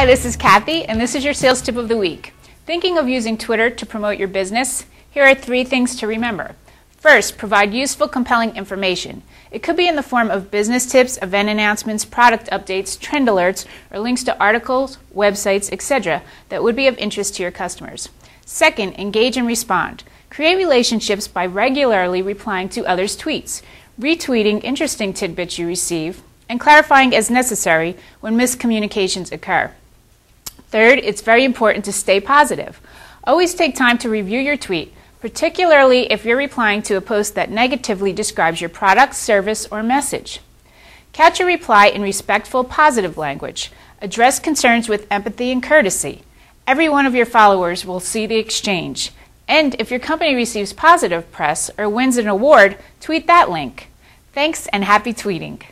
Hi, this is Kathy, and this is your sales tip of the week. Thinking of using Twitter to promote your business? Here are three things to remember. First, provide useful, compelling information. It could be in the form of business tips, event announcements, product updates, trend alerts, or links to articles, websites, etc. that would be of interest to your customers. Second, engage and respond. Create relationships by regularly replying to others' tweets, retweeting interesting tidbits you receive, and clarifying as necessary when miscommunications occur. Third, it's very important to stay positive. Always take time to review your tweet, particularly if you're replying to a post that negatively describes your product, service, or message. Catch a reply in respectful, positive language. Address concerns with empathy and courtesy. Every one of your followers will see the exchange. And if your company receives positive press or wins an award, tweet that link. Thanks and happy tweeting.